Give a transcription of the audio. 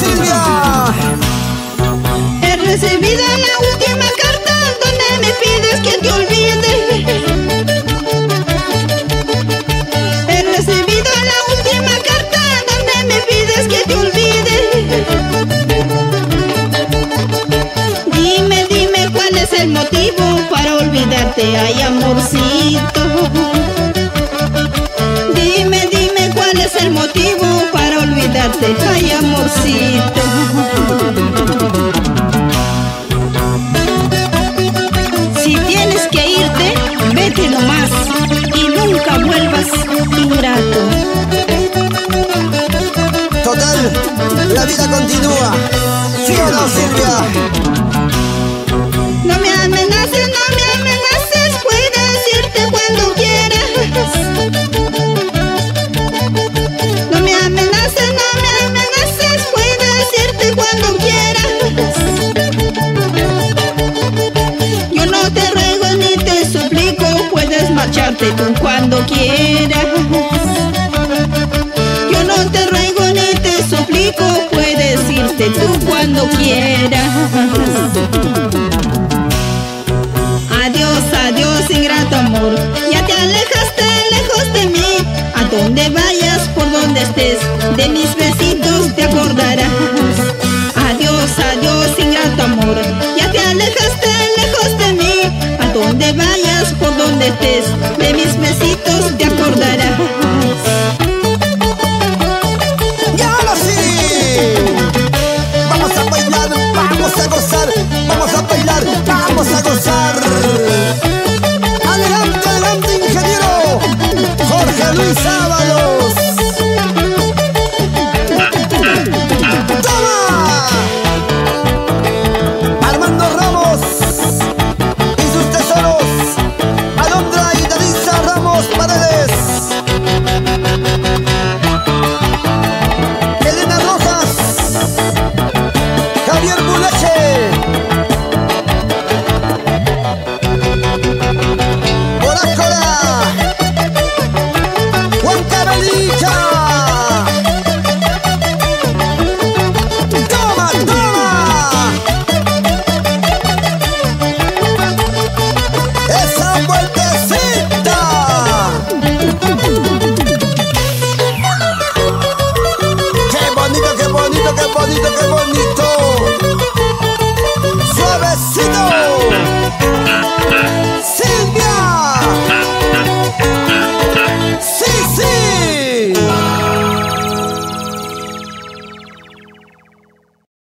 Silvia. He recibido la última carta donde me pides que te olvide. He recibido la última carta donde me pides que te olvide. Dime, dime cuál es el motivo para olvidarte, ay amorcito. Dime, dime cuál es el motivo para olvidarte. más ingrato. Total, la vida continúa. ¿Sí no, Silvia? tú cuando quieras. Yo no te ruego ni te suplico, puedes irte tú cuando quieras. Adiós, adiós, ingrato amor, ya te alejaste lejos de mí. A donde vayas, por donde estés, de mis vecinos. Miss Hey! rápido.